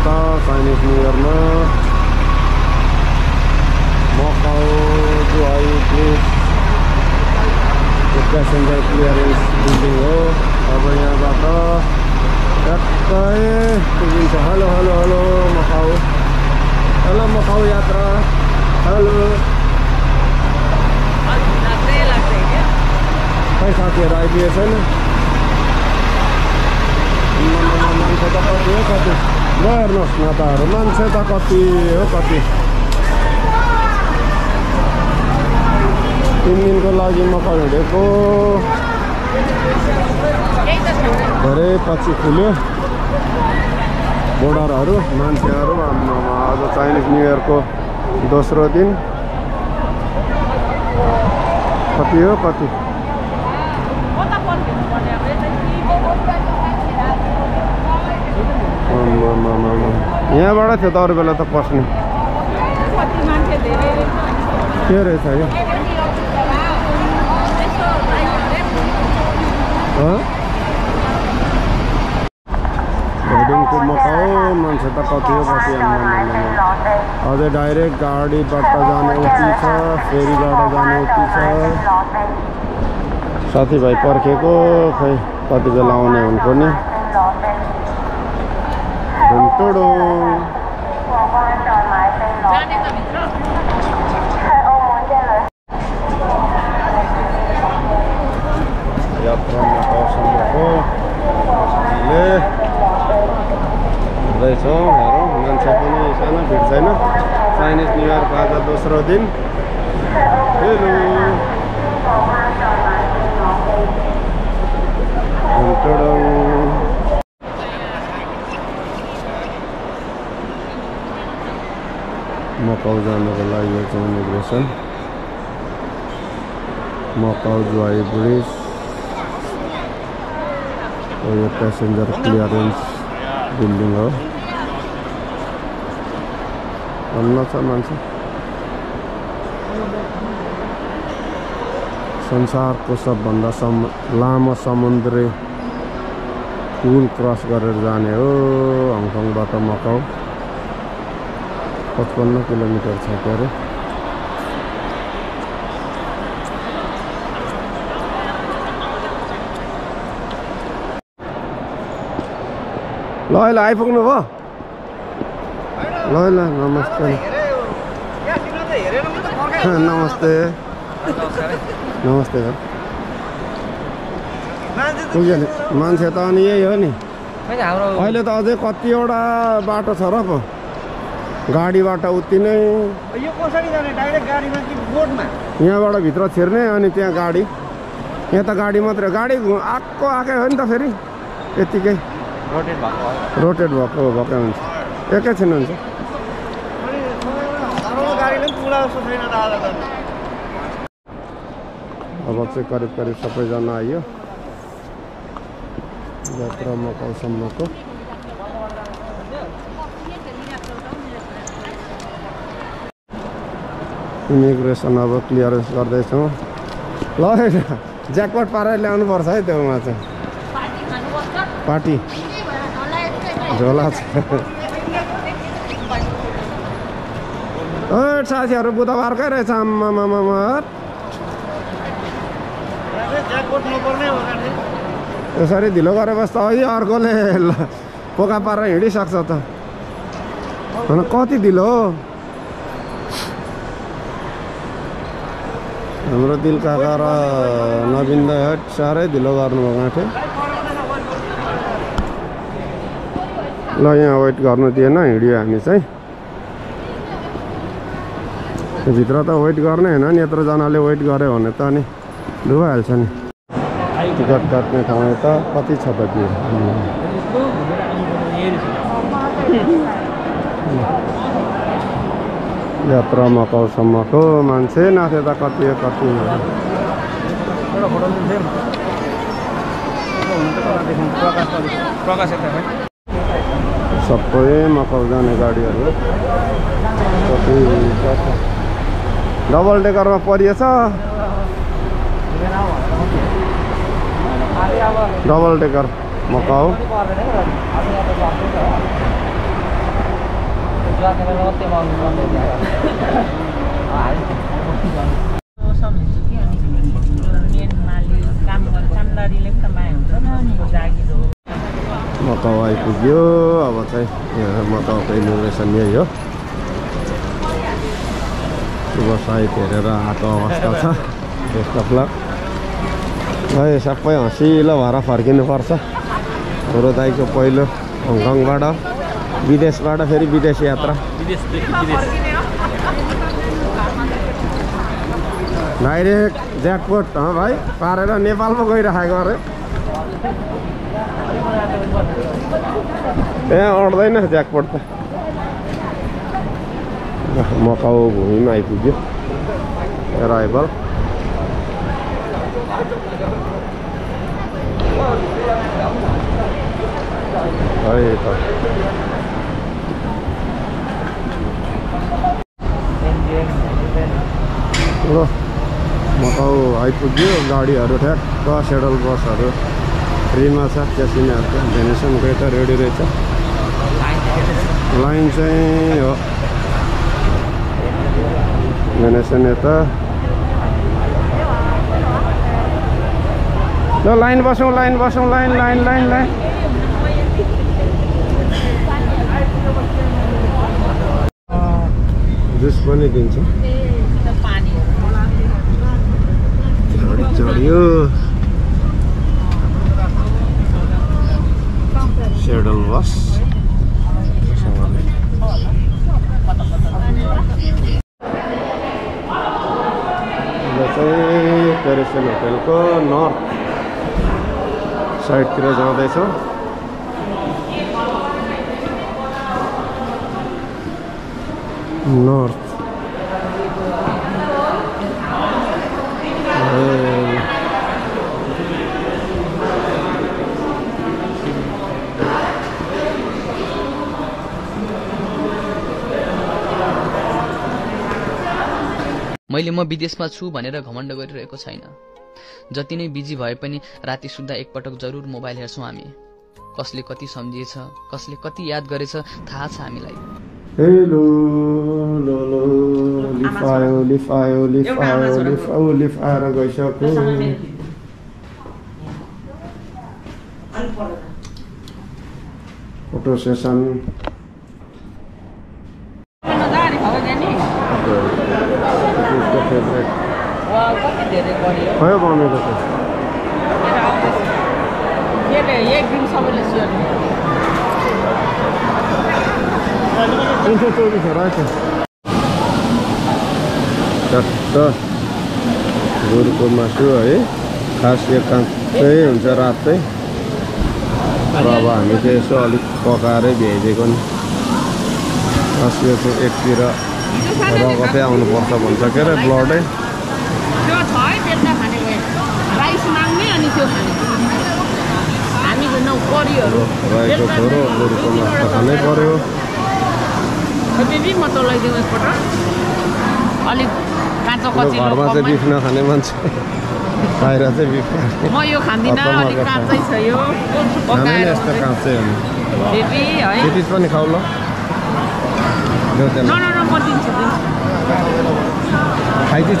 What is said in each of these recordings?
व्यवस्था Chinese new इयरमा Macau Zhuhai place यो प्यासेन्जर क्लियरेन्स बिल्डिङ हो अब यहाँबाट ट्याक्कै पुगिन्छ hello hello hello Macau hello Macau यात्रा हेलो खै साथीहरू आइपुगेको छैन आम्मामा, ल हेर्नुहोस् नेताहरू मान्छे त कति हो कति तिन दिनको लागि मकाउ हिँडेको धेरै पछि खुल्यो बोर्डरहरू मान्छेहरू आज चाइनिज न्यु इयरको दोस्रो दिन कति हो कति। यहाँबाट थियो त अरू बेला त पस्ने। के रहेछ यो? हेडिङ टु मकाउ मान्छे त कति हो कति। अझै डाइरेक्ट गाडीबाट जाने उति छ फेरीबाट जाने उति छ। साथीभाइ पर्खेको खै कति बेला आउने हुनको नि टुडु यात्रामा पाउँसम्मको हामीले हुँदैछौँ हेरौँ मान्छे पनि सानो भिड छैन चाइनिज न्यु आज दोस्रो दिन हेलो। मकाउ जानुको लागि यो चाहिँ इमिग्रेसन मकाउ जुवाई ब्रिज यो प्यासेन्जर क्लियरेन्स बिल्डिङ हो भन्न छ मान्छे संसारको सबभन्दा सम लामो समुद्री पुल क्रस गरेर जाने हो हङकङबाट मकाउ पचपन्न किलोमिटर छ अरे ल अहिले आइपुग्नु भयो। ल ल नमस्ते नमस्ते। नमस्ते पुग्यो मान्छे त अनि यही हो नि। अहिले त अझै कतिवटा बाटो छ र पो गाडीबाट उति नै यहाँबाट भित्र छिर्ने अनि त्यहाँ गाडी। यहाँ त गाडी मात्रै गाडी आएको आएकै हो नि त फेरि। यत्तिकै। रोटेट भएको भएको हुन्छ। एकैछिन हुन्छ। अब चाहिँ करिब करिब सबैजना आइयो। यात्रा मकाउसम्मको इमिग्रेसन अब क्लियरेन्स गर्दैछौँ। ल है ज्याकपट पारेर ल्याउनुपर्छ है त्योमा चाहिँ। पार्टी झोला छ। साथीहरू बुधबारकै रहेछ गाडी यसरी ढिलो गरे बस् त है अर्कोले पोका पारेर हिँडिसक्छ त। कति ढिलो हो? हाम्रो दिल काका र नवीन हट साह्रै ढिलो गर्नुभयो गाँठे ल यहाँ वेट गर्नु दिएन हिँड्यो हामी चाहिँ। भित्र त वेट गर्ने होइन नि यत्रोजनाले वेट गऱ्यो भने त अनि भइहाल्छ नि। टिकट काट्ने ठाउँ त कति छ त भिड। यात्रा मकाउसम्मको मान्छे नाथे त कति हो कति एउटा फोटो लिन्थ्यौँ हुनु त कता देखाउँ प्रकाश त प्रकाश यता खै सबै मकाउ जाने गाडीहरू। कति कति डबल डेकरमा परिएछ। डबल डेकर मकाउ मकाउ आइपुग्यो अब चाहिँ यहाँ मकाउको इनोग्रेसन यही हो शुभ साहित हेरेर आएको अवस्था छ है सबै हँसिलो भएर फर्किनुपर्छ हाम्रो दाइको पहिलो हङकङबाट विदेशबाट फेरि विदेश यात्रा डाइरेक्ट हँ पारेर नेपाल पो गइराखेको अरे ए अट्दैन ज्याकपोट त मकाउ भूमिमा आइपुग्यो एराइभल है ल। मकाउ आइपुग्यो गाडीहरू ठ्याक्क सेडल बसहरू फ्रीमा छ त्यस यिनीहरूको भेनेसनको यता रेडी रहेछ। लाइन चाहिँ हो। भेनेसन यता। लाइन बसौँ लाइन बसौँ line line line line. Juice पनि दिन्छ गाडी चढ्यो। सेडल बस चाहिँ पेरिसन होटेलको नर्थ साइडतिर जाँदैछौँ। नर्थ मैले म विदेशमा छु भनेर घमण्ड गरिरहेको छैन। जति नै बिजी भए पनि राति सुत्दा एकपटक जरुर मोबाइल हेर्छौँ हामी। कसले कति सम्झिएछ कसले कति याद गरेछ थाहा छ हामीलाई। हेलो लो लो लिफायो लिफायो लिफायो लिफायो लिफाएर गइसक्यो फोटो सेसन उसको फेभरेट कति धेरै बढ्यो भयो बनेको छ के अरे एक दिन सबैले सियो तिन रहेछ चट्ट गोरुको मासु है खास यो काँचै हुन्छ रात चाहिँ र अब हामी चाहिँ यसो अलिक पकाएरै भ्याइदिएको नि खास यो चाहिँ एकतिर रगतै आउनुपर्छ भन्छ के अरे ब्लडै रहेको छोरो गोरुको मासु खानै पऱ्यो बेबी म त एकपल्ट। अलिक काँचो कचिलो। बिफ नखाने मान्छे। बाहिर चाहिँ बिफ म यो खाँदिनँ अलिक। काँचै छ यो। पकाएर यस्तो काँचै हो नि। बेबी है। पनि खाऊ ल। न म दिन्छु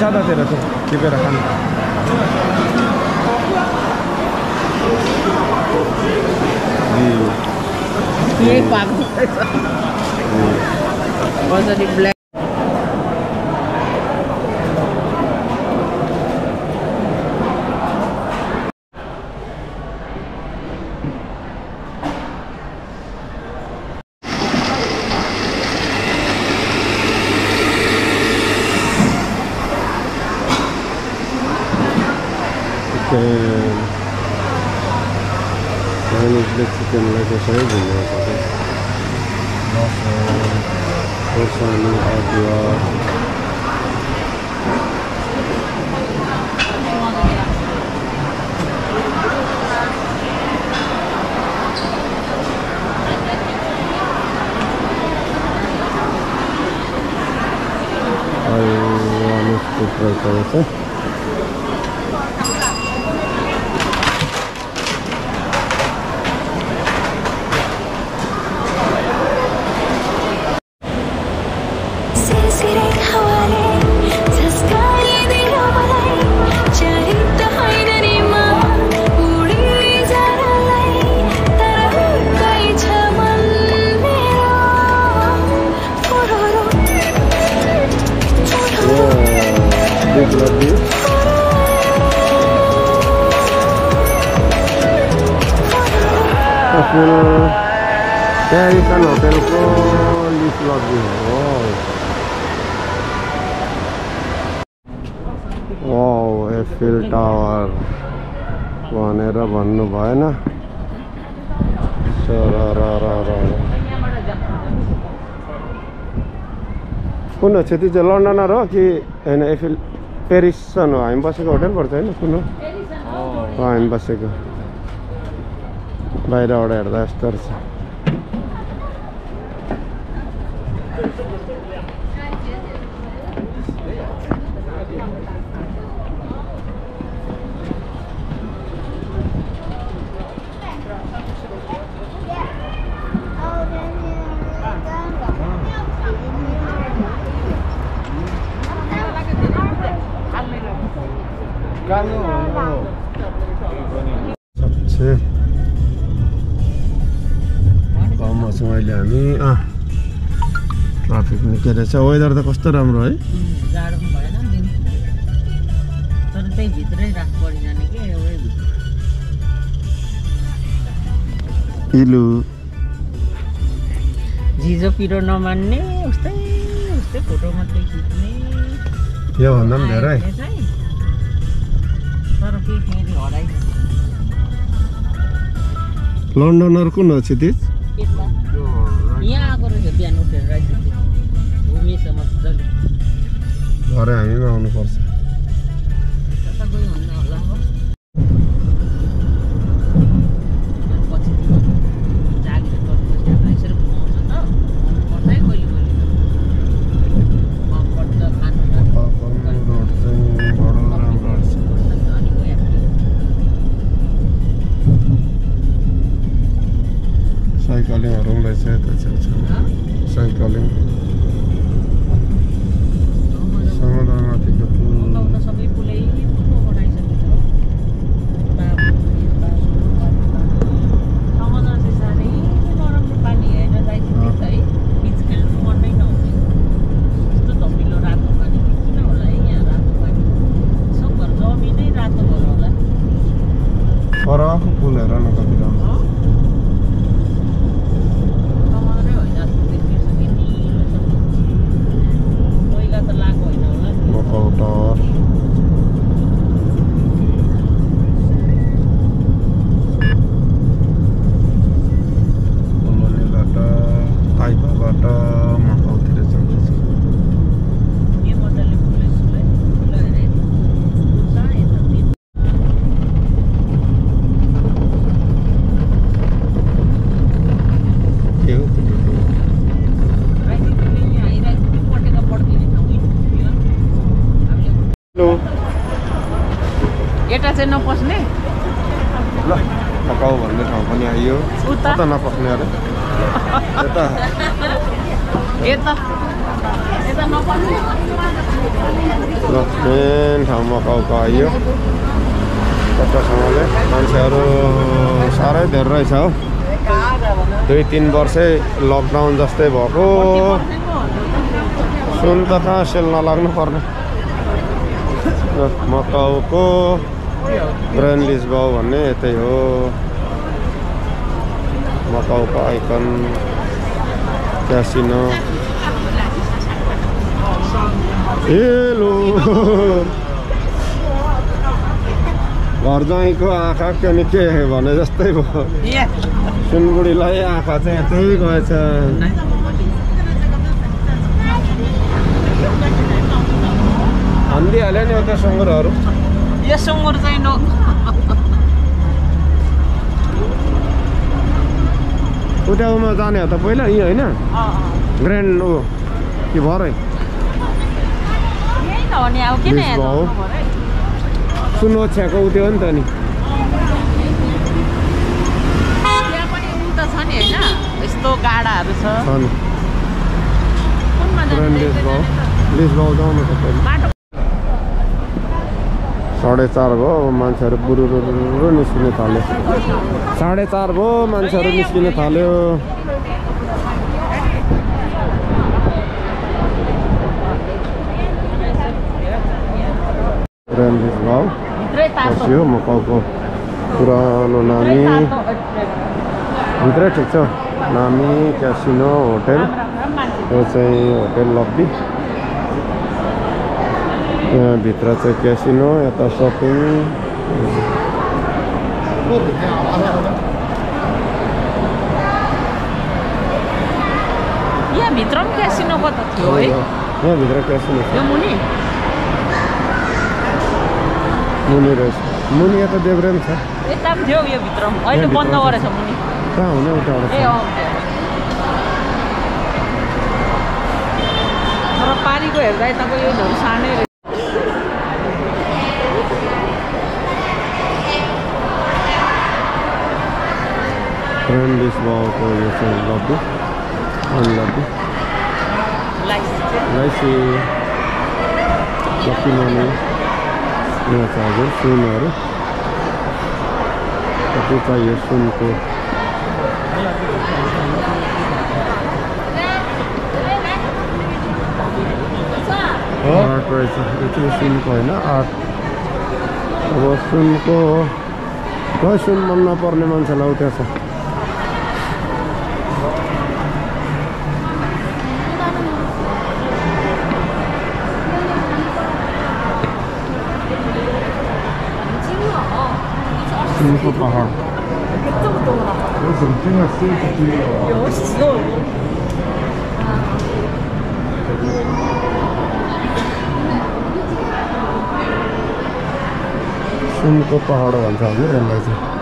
छ त तेरो चाहिँ टिपेर खानु। was a black chicken. Chinese Mexican like a sardine or something. खोर्सानी अदुवा अहिले प्रयोग गरेको छ एफिल प्यारिसन होटेलको लिफ्ट लग्ने हो एफिल टावर भनेर भन्नु भएन। कुन हो क्षति चाहिँ लन्डनर हो कि होइन एफिल पेरिसन हो हामी बसेको होटेल पर्छ होइन कुन हो, हामी बसेको बाहिरबाट हेर्दा यस्तो रहेछ कम छौँ अहिले हामी अँ ट्राफिक निकै रहेछ वेदर त कस्तो राम्रो है जाडो पनि भएन दिन तर त्यही भित्रै राख परिजाने कि एउटै भित्र इलु झिजो पिरो नमान्ने उस्तै उस्तै फोटो मात्रै खिच्ने योभन्दा पनि धेरै लन्डनर कुन हो क्षितिज यहाँ आएको रहेछ बिहान उठेर भरे हामीमा आउनुपर्छ। तिन वर्षै लकडाउन जस्तै भएको सुन त कहाँ सेल नलाग्नु पर्ने मकाउको ग्रान्ड लिसबाउ भन्ने यतै हो मकाउको आइकन क्यासिनो हेलो घर ज्वाइँको आँखा के नि के भने जस्तै भयो सुनबुढीलाई आँखा चाहिँ यतै गएछ हानिदिइहाल्यो नि उता सुँगुरहरू यो सुँगुर चाहिँ नो उठाउमा जाने हो त पहिला यहीँ होइन ग्रान्ड ऊ कि भरै हो नि है? सुन हो नि त नि त्यहाँ पनि उ त छ नि होइन यस्तो गाडाहरू छ। नि। न त बाटो। साढे चार भयो अब मान्छेहरू बुरुरु निस्किन थाल्यो। साढे चार भयो मान्छेहरू निस्किन थाल्यो। ग्रान्ड लिस भाउ भित्रै तातो बस्यो मकाउको पुरानो नानी भित्रै तातो भित्रै ठिक छ नामी क्यासिनो होटेल राम्रो राम्रो मान्छे यो चाहिँ होटेल लब्बी यहाँभित्र चाहिँ क्यासिनो यता सपिङ यहाँभित्र पनि क्यासिनो कता थियो है यहाँभित्र क्यासिनो छ यो मुनि मुनि रहेछ मुनि यता देब्रे पनि छ यता पनि थियो यो भित्र पनि। अहिले यहाँभित्र बन्द पनि गरेछ मुनि कहाँ हुने त्यो। तर पारीको हेर्दा यताको यो झन् सानै रहेछ यो चाहिँ। लाइसी छ हजुर सुनहरू कति चाहियो सुनको आर्ट रहेछ यो चाहिँ सुनको होइन आर्ट अब सुनको खै सुन मन नपर्ने मान्छेलाई उता छ झुम्तीमा सुनको सुनको पहाड भन्छ हजुर यसलाई चाहिँ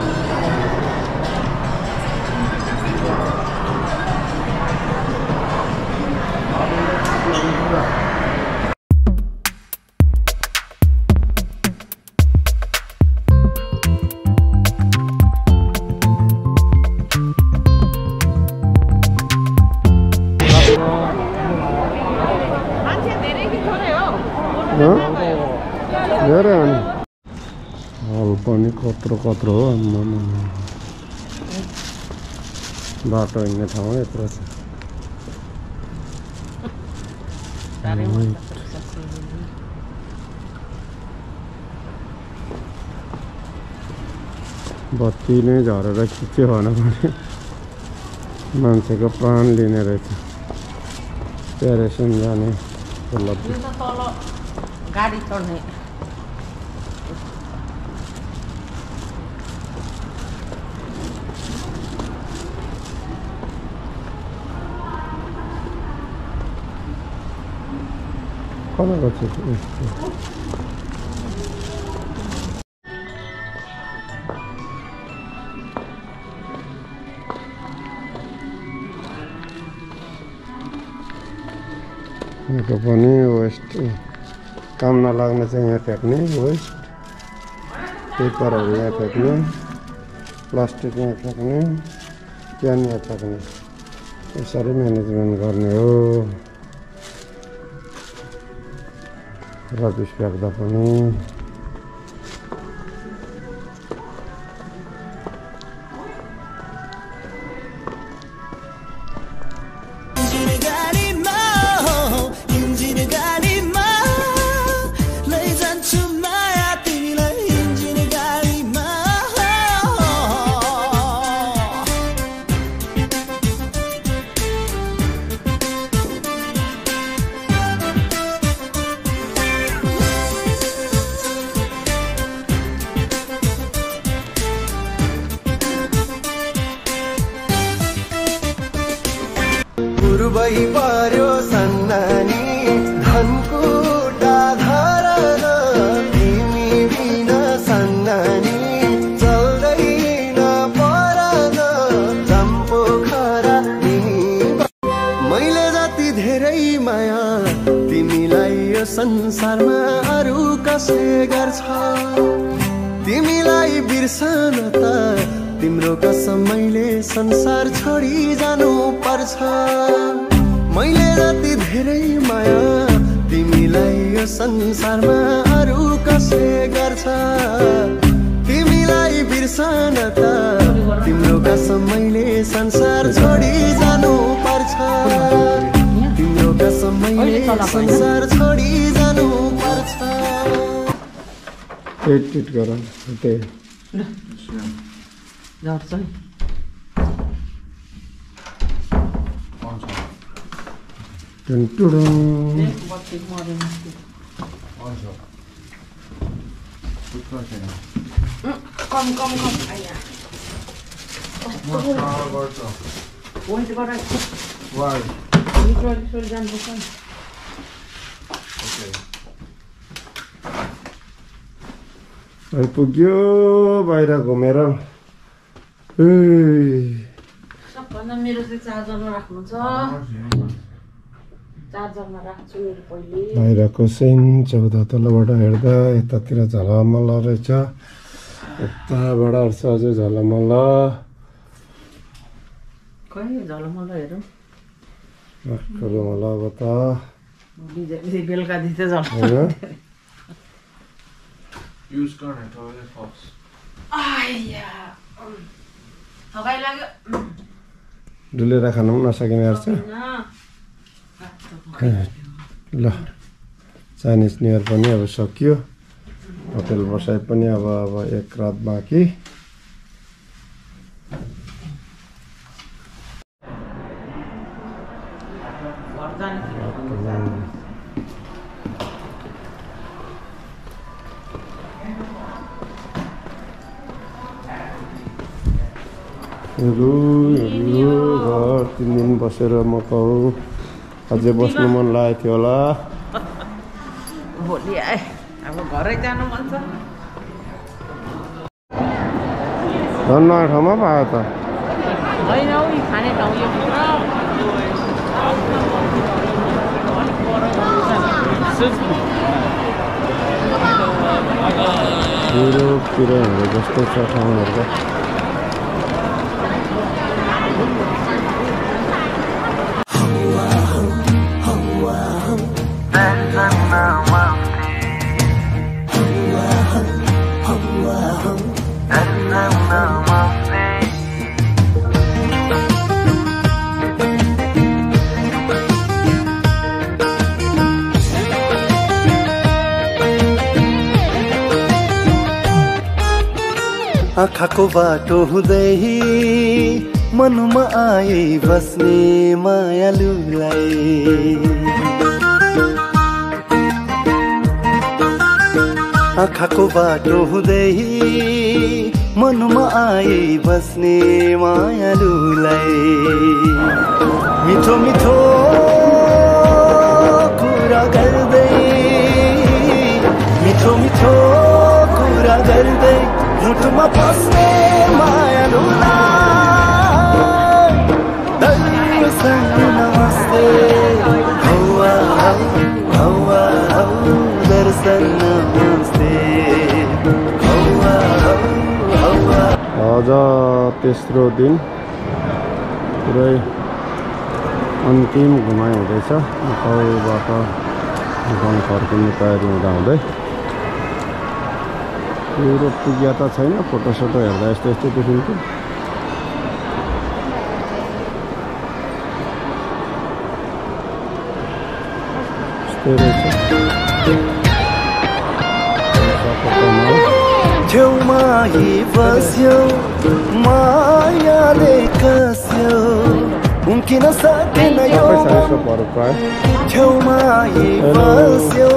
कत्रो हो। बाटो हिँड्ने ठाउँ यत्रो छ। बत्ती नै झरेर खिच्यो भने मान्छेको प्राण लिने रहेछ प्यारेसन जाने उपलब्धि यो गाडी चढ्ने कता गएको यहाँको पनि वेस्ट काम नलाग्ने चाहिँ यहाँ फ्याँक्ने वेस्ट पेपरहरू यहाँ फ्याँक्ने प्लास्टिक यहाँ फ्याँक्ने क्यान यहाँ फ्याँक्ने यसरी म्यानेजमेन्ट गर्ने हो Radio Świat dawno mi गर्छ तिमीलाई बिर्सन त तिम्रो कसम मैले संसार छोडी जानु पर्छ मैले जति धेरै माया तिमीलाई यो संसारमा अरू कसले गर्छ? तिमीलाई बिर्सन त तिम्रो कसम मैले संसार छोडी जानु पर्छ तिम्रो कसम मैले संसार छोडी जानु एडिट गर त्यही झर्छ टुडुङ कम कम कम आइया कस्तो गर्छ वाइ जानुपर्छ आइपुग्यो बाहिर घुमेर ए सबभन्दा मेरो चाहिँ चार्जरमा राख्नु छ चार्जरमा राख्छु मेरो पहिले बाहिरको सिन चौध तलबाट हेर्दा यतातिर झलमल रहेछ यताबाट हेर्छ अझै झलमल खै झलमल हेरौँ झलमल अब त झल होइन आइया थकाइ लाग्यो डुलेर खानु पनि नसकिने रहेछ न। ल चाइनिज न्यु इयर पनि अब सकियो होटेल बसाइ पनि अब अब एक रात बाँकी बसेर मकाउ अझै बस्नु मन लागेको थियो होला। भोलि आए। अब घरै जानु मन छ। झन् नयाँ ठाउँमा पायो त। होइन हौ यी खाने ठाउँ यो भित्र। युरोपतिर हेरे जस्तो छ ठाउँहरू आँखाको बाटो हुँदै मनमा आए बस्ने मायालुलाई। आँखाको बाटो हुँदै मनमा आए बस्ने मायालुलाई। मिठो मिठो कुरा गर्दै मिठो मिठो कुरा गर्दै मुटुमा बस्ने आज तेस्रो दिन। पुरै अन्तिम घुमाइ हुँदैछ। मकौबाट गाउँ फर्किने तयारी हुँदा हुँदै। युरोप पुग्या त छैन फोटोसोटो हेर्दा यस्तो यस्तो देखिन्थ्यो यस्तै रहेछ। छेउमा बस्यो मायाले कस्यो उम्किन सकेन यो छेउमा बस्यो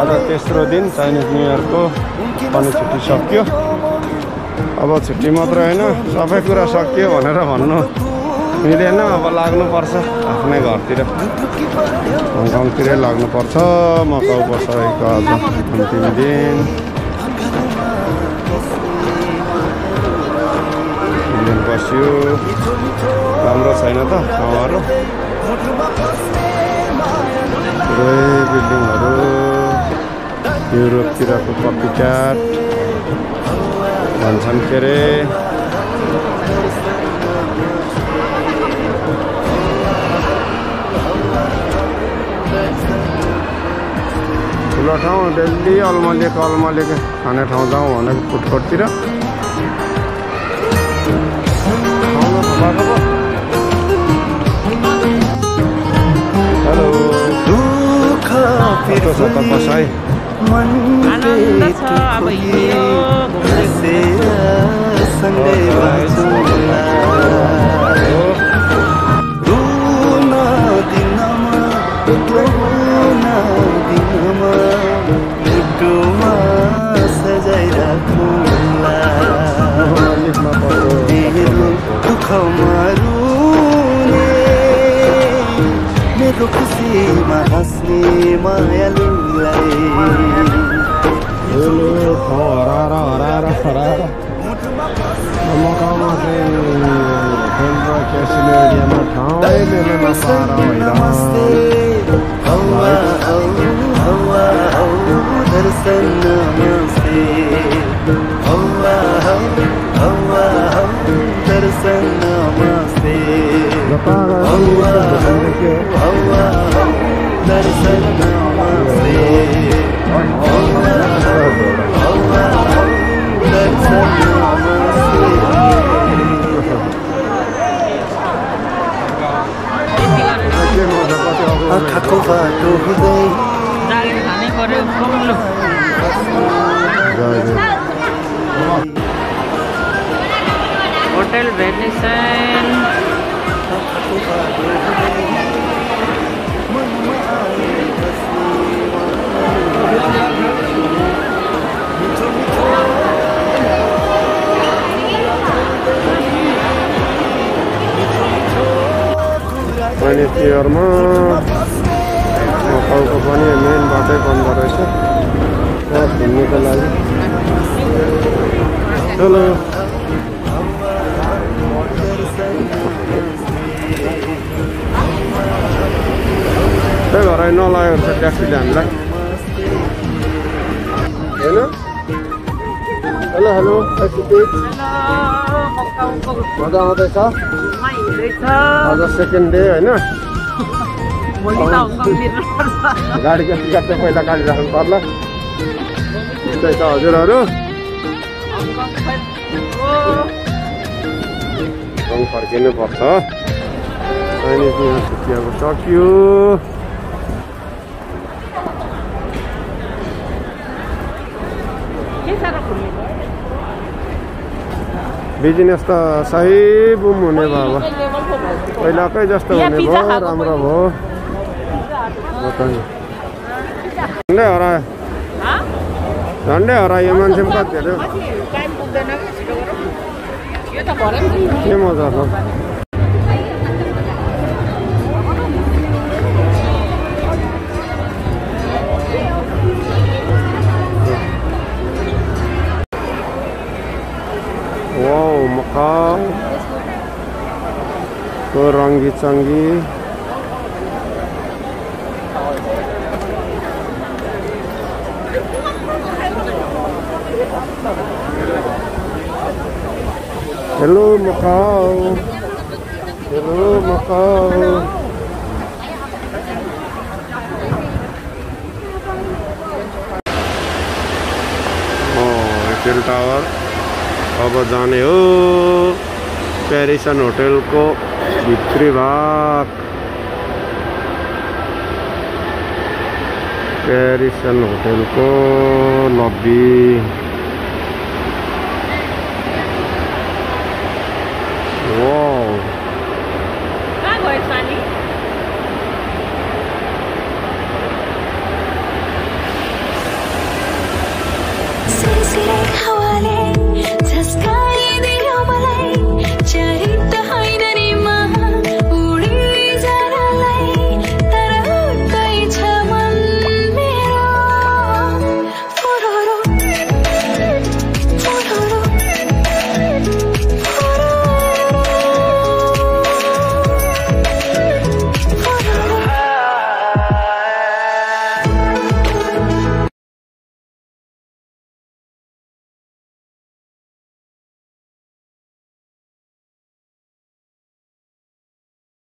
आज तेस्रो दिन चाइनिज न्यु इयरको पनि छुट्टी सक्यो अब छुट्टी मात्र होइन सबै कुरा सकियो भनेर भन्नु मिलेन अब लाग्नुपर्छ आफ्नै घरतिर हङकङतिरै लाग्नुपर्छ मकाउ बसाइको आज अन्तिम दिन दिन बस्यो राम्रो छैन त ठाउँहरू बिल्डिङहरू युरोपतिरको कपी क्याट भन्छन् के अरे ठुलो ठाउँ डेली अल्मलिएको अल्मलिएको खाने ठाउँ जाउँ भनेको फुटकोटतिर। हेलो दुःख छ त मन आनन्द छ अब मेरो खुसीमा हाँस्ने ठुलो ठाउँ आँखाको बाटो हुँदै जागिर मकाउको पनि मेन बाटै बन्द रहेछ। र घुम्नुको लागि। चलो। त्यही भएर नलागेको छ ट्याक्सीले हामीलाई। होइन हेलो हेलो। मजा आउँदैछ। आज सेकेन्ड डे होइन? गाडीको टिकट चाहिँ पहिला काटिराख्नु पर्ला त्यस्तै छ हजुरहरू गाउँ फर्किनु पर्छ अनि छुट्टी अब सकियो बिजनेस त सही बुम हुने भयो अब पहिलाकै जस्तो हुने भयो राम्रो भयो झन्डै हरायो झन्डै हरायो मान्छे पनि कति हेऱ्यो के मजा छ वाउ मकाउ को रङ्गी चङ्गी hello Macau hello Macau Eiffel tower अब जाने हो। प्यारिसन होटेलको भित्री भाग प्यारिसन होटेलको लब्बी